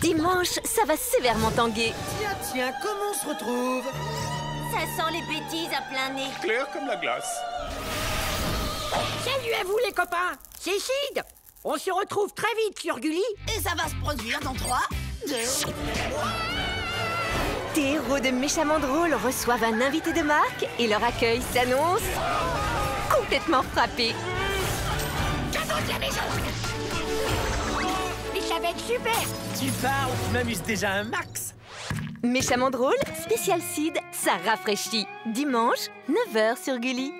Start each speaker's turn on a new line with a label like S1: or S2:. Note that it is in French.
S1: Dimanche, ça va sévèrement tanguer.
S2: Tiens, tiens, comment on se retrouve?
S3: Ça sent les bêtises à plein nez.
S4: Clair comme la glace.
S5: Salut à vous les copains C'est Sid On se retrouve très vite sur Gulli
S3: Et ça va se produire dans 3, 2...
S1: Tes héros de méchamment drôles reçoivent un invité de marque et leur accueil s'annonce complètement frappé.
S5: Être super
S2: Tu parles, je m'amuse déjà un max
S1: Méchamment drôle, spécial Sid, ça rafraîchit. Dimanche, 9h sur Gulli.